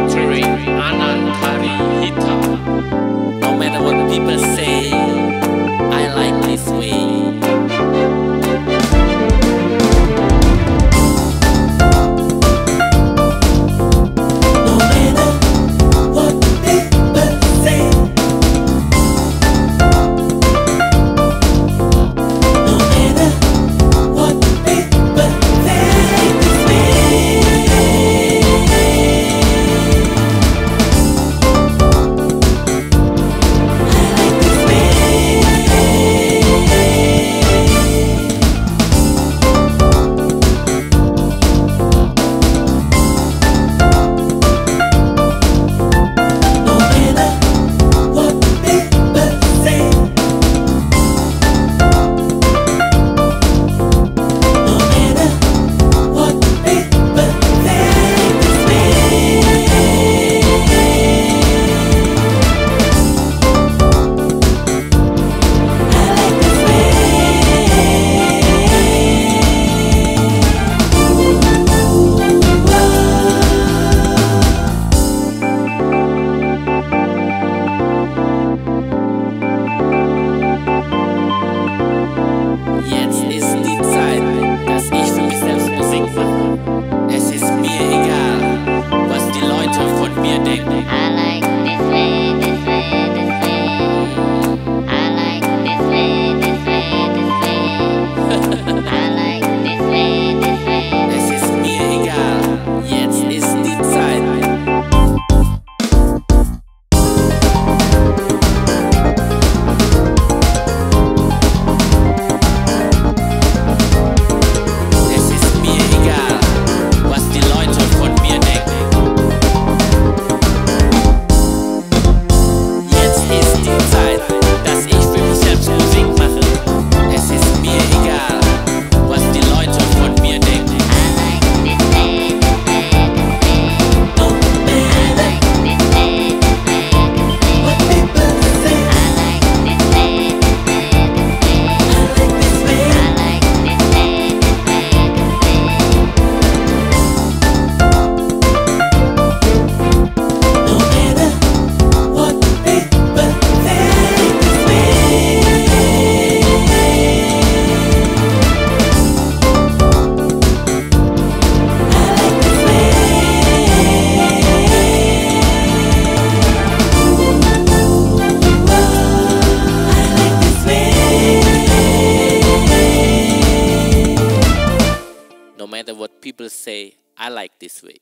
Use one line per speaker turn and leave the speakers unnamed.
victory. Es ist mir egal, was die Leute von mir denken.
I like this way, this way, this way. I like this way, this way, this way.
matter what people say, I like this way.